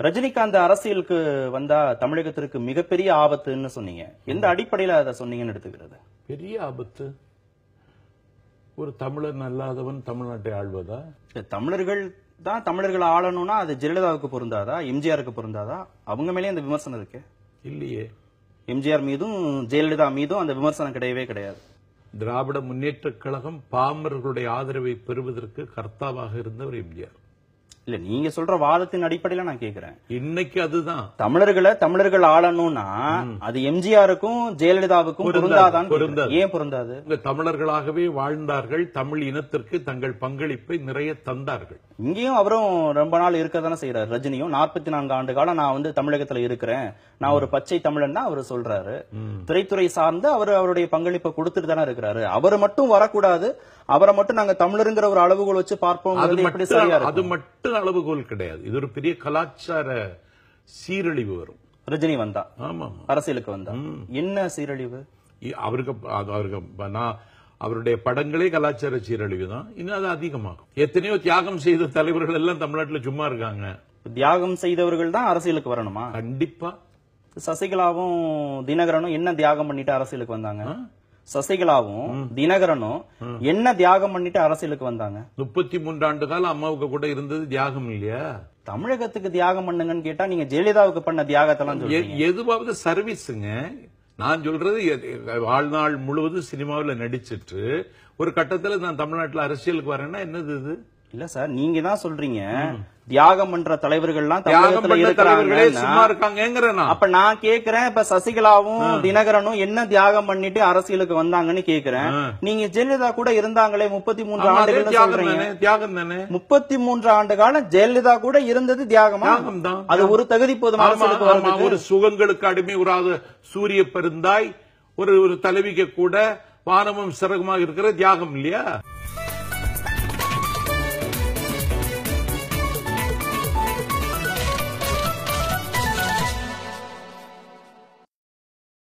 ரஜினிகாந்த் அரசியலுக்கு வந்தா தமிழகத்திற்கு மிகப்பெரிய ஆபத்துன்னு சொன்னீங்க. எந்த அடிப்படையில அதை சொன்னீங்கன்னு எடுத்துக்கிறது? பெரிய ஆபத்து? ஒரு தமிழன் அல்லாதவன் தமிழ்நாட்டை ஆள்வதா? தமிழர்கள் தான் தமிழர்கள் ஆளணும்னா அது ஜெயலலிதாவுக்கு பொருந்தாதா? எம்ஜிஆருக்கு பொருந்தாதா? அவங்க மேலே அந்த விமர்சனம் இருக்கு. இல்லையே. எம்ஜிஆர் மீதும் ஜெயலலிதா மீதும் அந்த விமர்சனம் கிடையவே கிடையாது. திராவிட முன்னேற்றக் கழகம் பாமரர்களுடைய ஆதரவை பெறுவதற்கு கர்த்தாவாக இருந்தவர் எம்ஜிஆர். இல்ல நீங்க சொல்ற வாதத்தின் அடிப்படையில நான் கேக்குறேன். இன்னைக்கு அதுதான். தமிழர்களை தமிழர்கள் ஆளணும்னா அது எம்ஜிஆருக்கும் ஜெயலலிதாவுக்கும் பொருந்தாது, பொருந்தாதான் பொருந்தாது. ஏன் பொருந்தாது? தமிழர்களாகவே வாழ்ந்தார்கள் தமிழ் இனத்திற்கு தங்கள் பங்களிப்பை நிறைய தந்தார்கள். இங்கேயும் அவரும் ரொம்ப நாள் இருக்க தானே செய்யறாரு ரஜினியும். நாற்பத்தி நான்கு ஆண்டு காலம் நான் வந்து தமிழகத்துல இருக்கிறேன். நான் ஒரு பச்சை தமிழன் தான் அவர் சொல்றாரு. திரைத்துறை சார்ந்து அவர் அவருடைய பங்களிப்பை கொடுத்துட்டு தானே இருக்கிறாரு. அவர் மட்டும் வரக்கூடாது அவரை மட்டும் நாங்க தமிழருங்கிற ஒரு அளவுகோல் வச்சு பார்ப்போம் அது மட்டும் அளவுகோல் கிடையாது. இது ஒரு பெரிய கலாச்சார சீரழிவு வரும். ரஜினி வந்தா. ஆமா அரசியலுக்கு வந்தா. என்ன சீரழிவு? அவருக்கு அவருக்கு நான் அவருடைய படங்களே கலாச்சார சீரழிவு தான். இன்னும் அது அதிகமாகும். எத்தனையோ தியாகம் செய்த தலைவர்கள் எல்லாம் தமிழ்நாட்டுல சும்மா இருக்காங்க. தியாகம் செய்தவர்கள் தான் அரசியலுக்கு வரணுமா? கண்டிப்பா. சசிகலாவும் தினகரனும் என்ன தியாகம் பண்ணிட்டு அரசியலுக்கு வந்தாங்க? சசிகலாவும் தினகரனும் என்ன தியாகம் பண்ணிட்டு அரசியலுக்கு வந்தாங்க? முப்பத்தி மூன்று ஆண்டு காலம் அம்மாவுக்கு கூட இருந்தது தியாகம் இல்லையா? தமிழகத்துக்கு தியாகம் பண்ணுங்கன்னு கேட்டா நீங்க ஜெயலலிதாவுக்கு பண்ண தியாகத்தெல்லாம் எதுவாவது சர்வீஸுங்க? நான் சொல்றது வாழ்நாள் முழுவதும் சினிமாவில் நடிச்சிட்டு ஒரு கட்டத்துல நான் தமிழ்நாட்டுல அரசியலுக்கு வரேன்னா என்னது இது? இல்ல சார் நீங்க தான் சொல்றீங்க. தியாகம் பண்ற தலைவர்கள்லாம் தமிழகத்துல இருக்கிறாங்கன்னா சும்மா இருக்காங்கிற அப்ப நான் கேக்குறேன் இப்ப சசிகலாவும் தினகரனும் என்ன தியாகம் பண்ணிட்டு அரசியலுக்கு வந்தாங்கன்னு கேக்குறேன். நீங்க ஜெயலலிதா கூட இருந்தாங்களே முப்பத்தி மூன்று ஆண்டுகள் சொல்றீங்க. தியாகம் தானே. முப்பத்தி மூன்று ஆண்டு காலம் ஜெயலலிதா கூட இருந்தது தியாகமா. அது ஒரு தகுதி போதும் அரசியலுக்கு ஒரு சுகங்களுக்கு அடிமை உறாத சூரிய பெருந்தாய் ஒரு ஒரு தலைவிக்கு கூட வானமும் சிறகுமாக இருக்கிற தியாகம் இல்லையா?